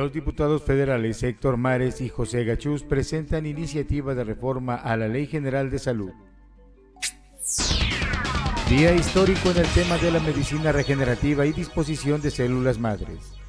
Los diputados federales Héctor Mares y José Gachús presentan iniciativa de reforma a la Ley General de Salud. Día histórico en el tema de la medicina regenerativa y disposición de células madres.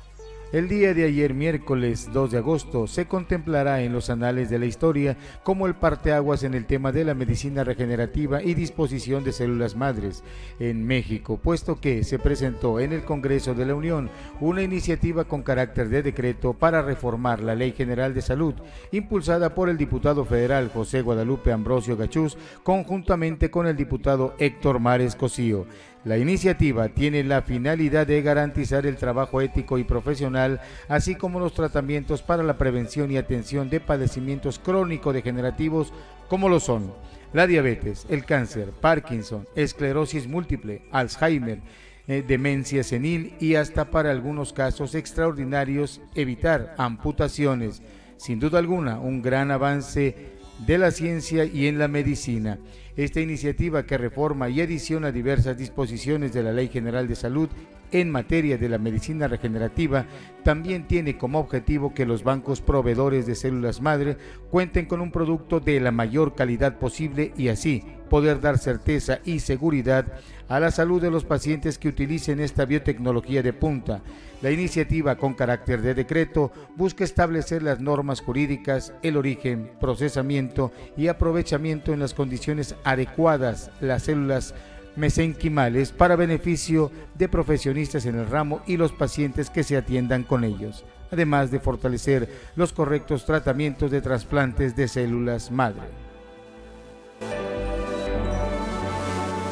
El día de ayer, miércoles 2 de agosto, se contemplará en los anales de la historia como el parteaguas en el tema de la medicina regenerativa y disposición de células madres en México, puesto que se presentó en el Congreso de la Unión una iniciativa con carácter de decreto para reformar la Ley General de Salud, impulsada por el diputado federal José Guadalupe Ambrosio Gachús, conjuntamente con el diputado Héctor Mares Cosío. La iniciativa tiene la finalidad de garantizar el trabajo ético y profesional, así como los tratamientos para la prevención y atención de padecimientos crónico-degenerativos como lo son la diabetes, el cáncer, Parkinson, esclerosis múltiple, Alzheimer, eh, demencia senil y hasta para algunos casos extraordinarios evitar amputaciones. Sin duda alguna, un gran avance de la ciencia y en la medicina. Esta iniciativa que reforma y adiciona diversas disposiciones de la Ley General de Salud en materia de la medicina regenerativa también tiene como objetivo que los bancos proveedores de células madre cuenten con un producto de la mayor calidad posible y así poder dar certeza y seguridad a la salud de los pacientes que utilicen esta biotecnología de punta. La iniciativa con carácter de decreto busca establecer las normas jurídicas, el origen, procesamiento y aprovechamiento en las condiciones adecuadas las células mesenquimales para beneficio de profesionistas en el ramo y los pacientes que se atiendan con ellos, además de fortalecer los correctos tratamientos de trasplantes de células madre.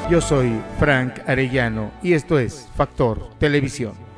Yo soy Frank Arellano y esto es Factor Televisión.